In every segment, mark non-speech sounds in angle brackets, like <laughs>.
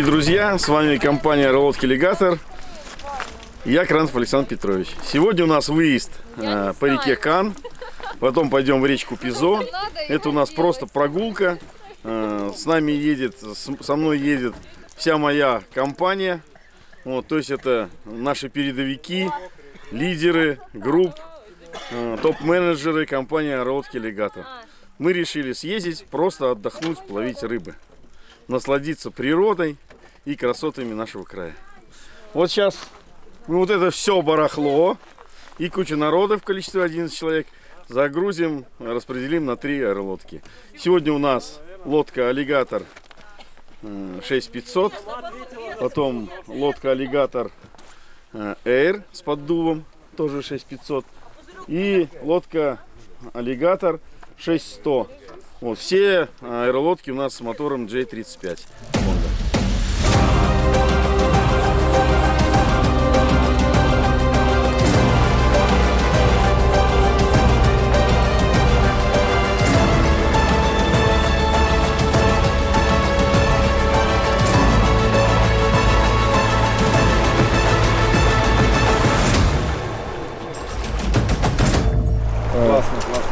дорогие друзья! С вами компания Ролотки Лигатор. Я Кранов Александр Петрович. Сегодня у нас выезд э, по реке Кан. Потом пойдем в речку Пизо. Это у нас просто прогулка. Э, с нами едет, с- со мной едет вся моя компания. Вот, то есть это наши передовики, лидеры групп, э, топ-менеджеры компании Ролотки Лигатор. Мы решили съездить, просто отдохнуть, половить рыбы насладиться природой и красотами нашего края. Вот сейчас мы вот это все барахло и куча народа в количестве 11 человек загрузим, распределим на три аэролодки. Сегодня у нас лодка аллигатор э, 6500, потом лодка аллигатор э, Air с поддувом, тоже 6500, и лодка аллигатор 6100. Вот, все аэролодки у нас с мотором J35. Honda.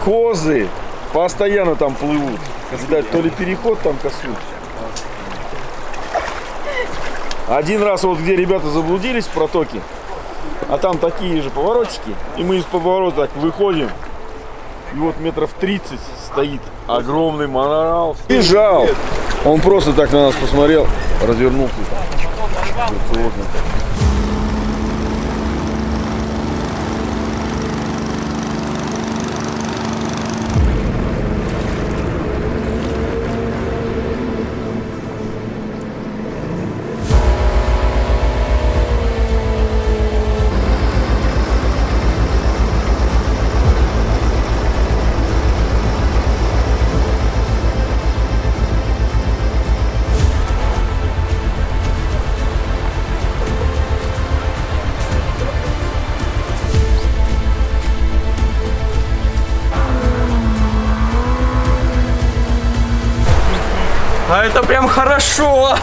Козы постоянно там плывут. Видать, то ли переход там косут. Один раз вот где ребята заблудились в протоке, а там такие же поворотики, и мы из поворота так выходим, и вот метров 30 стоит огромный монорал. Бежал! Он просто так на нас посмотрел, развернулся. А это прям хорошо.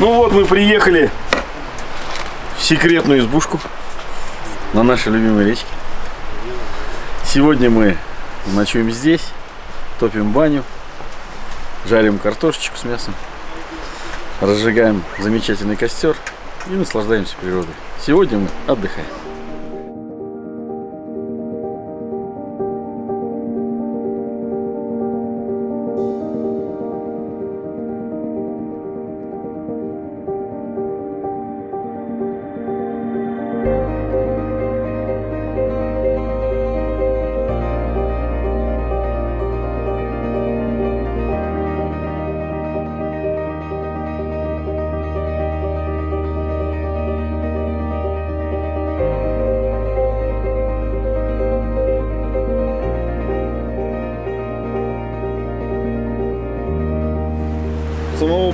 Ну вот мы приехали в секретную избушку на нашей любимой речке. Сегодня мы ночуем здесь, топим баню, жарим картошечку с мясом, разжигаем замечательный костер и наслаждаемся природой. Сегодня мы отдыхаем.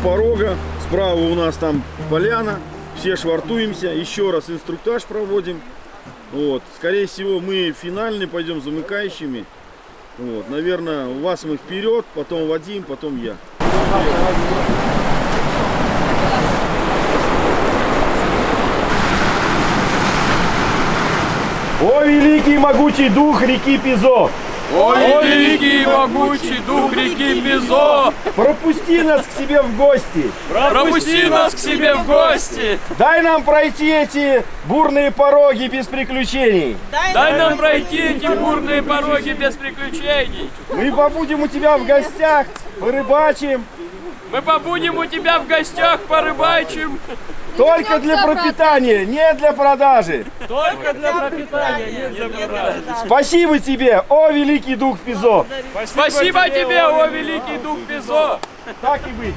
Порога. Справа у нас там поляна. Все швартуемся. Еще раз инструктаж проводим. Вот. Скорее всего, мы финальный пойдем замыкающими. Вот. Наверное, у вас мы вперед, потом Вадим, потом я. О, великий могучий дух реки Пизо! О, великий и могучий дух реки Пизо, Пропусти нас к себе в гости! пропусти нас к себе в гости. Дай нам пройти эти бурные пороги без приключений. Дай нам пройти эти бурные пороги без приключений. Мы побудем у тебя в гостях, порыбачим, Мы побудем у тебя в гостях, порыбачим. Только для пропитания, не для продажи. Только для пропитания, не для продажи. Спасибо тебе, о великий дух Пизо. Спасибо тебе, о великий дух Пизо. Так и быть.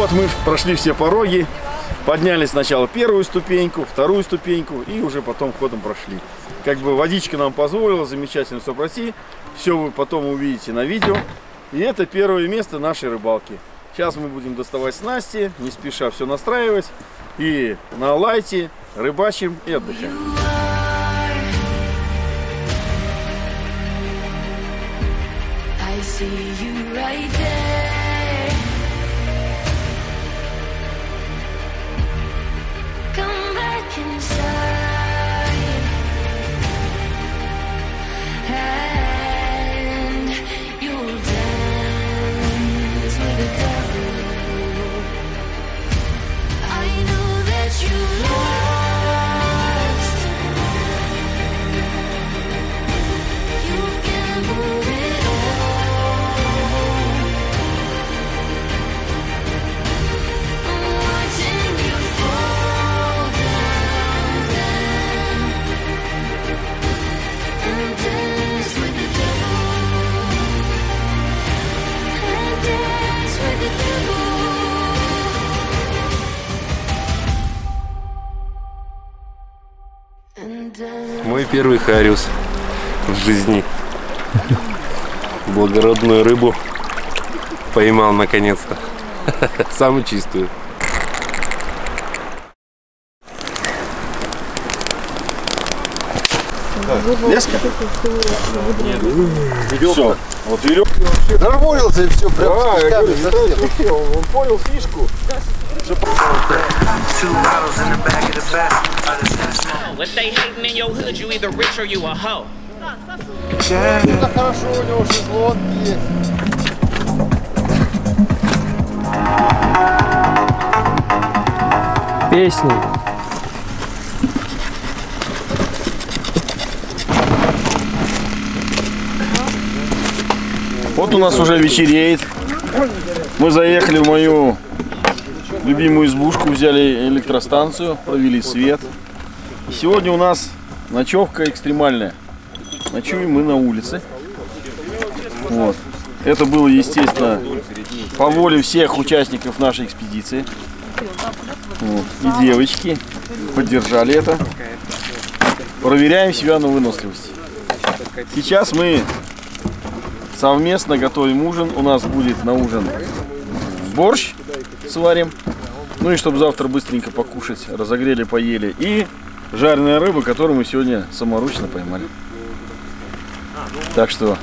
Вот мы прошли все пороги, подняли сначала первую ступеньку, вторую ступеньку и уже потом ходом прошли. Как бы водичка нам позволила замечательно все пройти. Все вы потом увидите на видео. И это первое место нашей рыбалки. Сейчас мы будем доставать снасти, не спеша все настраивать. И на лайте рыбачим и отдыхаем. See you right Мой первый хариус в жизни. Благородную рыбу поймал наконец-то. <laughs> Самую чистую. Леска? Все. Вот веревка. Нормулился и все, прям А, я говорю, совсем. вообще, он понял фишку. If they hating in your hood, you either rich or you a hoe. Это хорошо, у него шезлонг есть. Песни. Вот у нас уже вечереет. Мы заехали в мою любимую избушку, взяли электростанцию, провели свет. И сегодня у нас ночевка экстремальная. Ночуем мы на улице. Вот. Это было, естественно, по воле всех участников нашей экспедиции. Вот. И девочки поддержали это. Проверяем себя на выносливость. Сейчас мы совместно готовим ужин. У нас будет на ужин борщ сварим. Ну и чтобы завтра быстренько покушать, разогрели, поели. И жареная рыба, которую мы сегодня саморучно поймали. Так что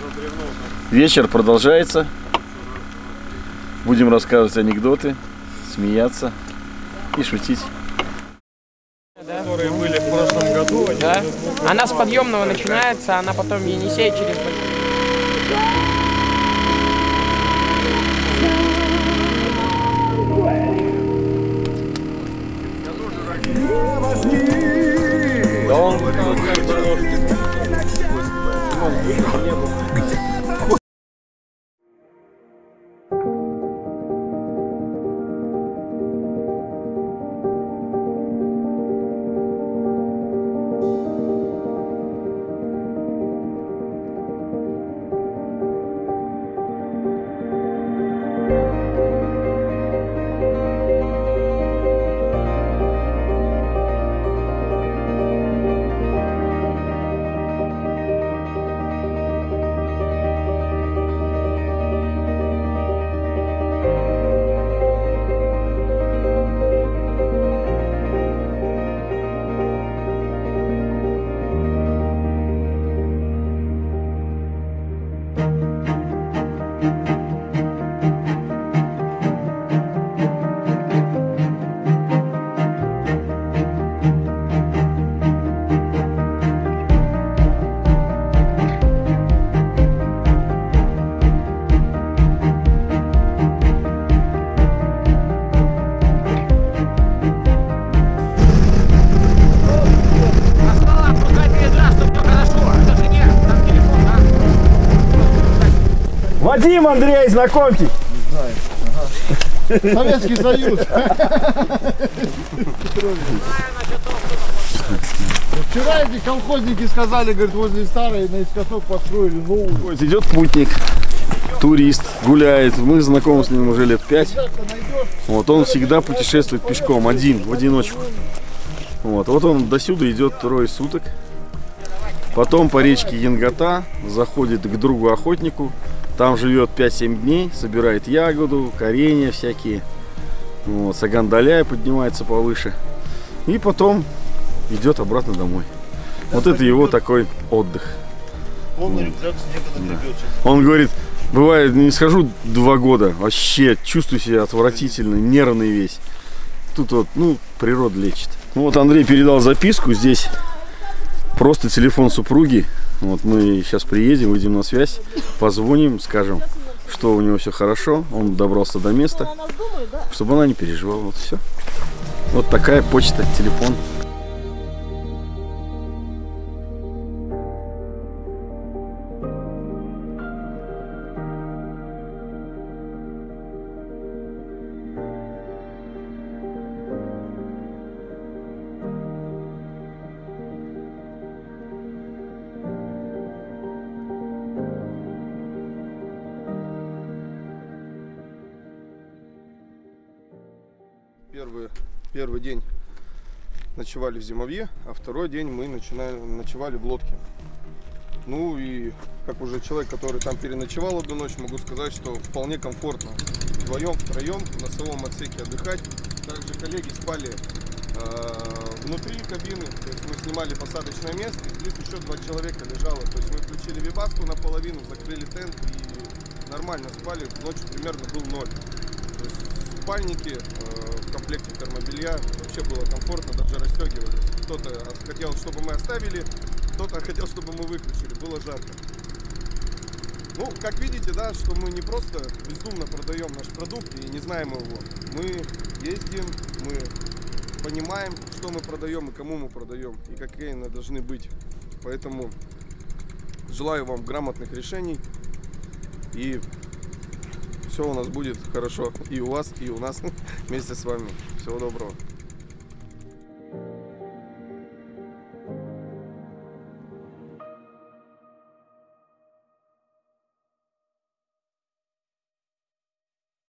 вечер продолжается. Будем рассказывать анекдоты, смеяться и шутить. Да? Она с подъемного начинается, она потом Енисей через... long. Вадим, Андрей, знакомьтесь. Советский Союз. Вчера эти колхозники сказали, говорит, возле старой наискосок построили новую. Вот идет путник. турист, гуляет. Мы знакомы с ним уже лет пять. Вот он всегда путешествует пешком, один, в одиночку. Вот, вот он до сюда идет трое суток. Потом по речке Янгота заходит к другу охотнику. Там живет 5-7 дней, собирает ягоду, коренья всякие. Вот, Сагандаляя поднимается повыше. И потом идет обратно домой. Вот это его такой отдых. Он рюкзак снега нагребет сейчас. Он говорит, бывает, не схожу два года, вообще чувствую себя отвратительно, нервный весь. Тут вот, ну, природа лечит. Ну вот Андрей передал записку, здесь просто телефон супруги. Вот мы сейчас приедем, выйдем на связь, позвоним, скажем, что у него все хорошо, он добрался до места, чтобы она не переживала. Вот все. Вот такая почта, телефон. Первый, первый день ночевали в зимовье, а второй день мы начинали, ночевали в лодке. Ну и как уже человек, который там переночевал одну ночь, могу сказать, что вполне комфортно. Вдвоем, втроем в носовом отсеке отдыхать. Также коллеги спали э, внутри кабины, то есть мы снимали посадочное место, и здесь еще два человека лежало. То есть мы включили вибаску наполовину, закрыли тент и нормально спали. Ночью примерно был ноль. То есть спальники, э, в комплекте термобелья, вообще было комфортно, даже расстегивались. Кто-то хотел, чтобы мы оставили, кто-то хотел, чтобы мы выключили, было жарко. Ну, как видите, да, что мы не просто бездумно продаем наш продукт и не знаем его. Мы ездим, мы понимаем, что мы продаем и кому мы продаем, и какие они должны быть. Поэтому желаю вам грамотных решений и все у нас будет хорошо и у вас, и у нас <laughs> вместе с вами. Всего доброго.